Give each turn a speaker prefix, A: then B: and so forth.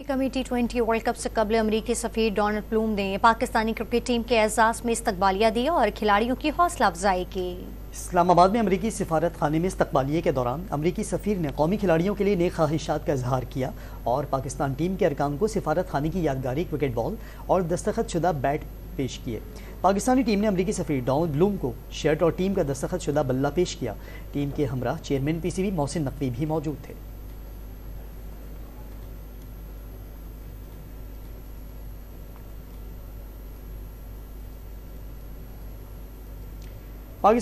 A: कमी T twenty world cup से कबल अमरीकी सफ़ीर डोनाल्ड प्लूम ने पाकिस्तानी क्रिकेट टीम के एजाज में इस्तकबालिया दिया और खिलाड़ियों की हौसला अफजाई की।
B: इस्लामाबाद में अमरीकी सिफारत खाने में इस्तकबालिए के दौरान अमरीकी सफ़ीर ने कौमी खिलाड़ियों के लिए नए ख्वाहिशात का इजहार किया और पाकिस्तान टीम के अरकान को सिफारत खाने की यादगारी क्रिकेट बॉल और दस्तखत शुदा बैट पेश किए। पाकिस्तानी टीम ने अमरीकी सफ़ीर डॉन ब्लूम को शर्ट और टीम का दस्तखत शुदा बल्ला पेश किया। टीम के हमरा chairman P C B Mohsin Naqvi भी मौजूद थे। पाकिस्तान